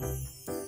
Música